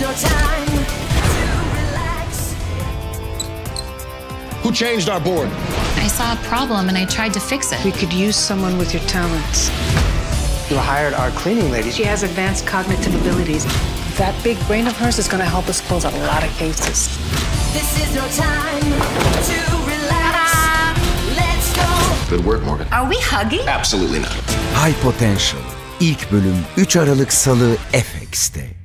your time to relax. Who changed our board? I saw a problem and I tried to fix it. We could use someone with your talents. You hired our cleaning lady. She has advanced cognitive abilities. That big brain of hers is going to help us close a lot of cases. This is your time to relax. Let's go. Good work, Morgan. Are we hugging? Absolutely not. High Potential ilk bölüm 3 Aralık Salı FX'te.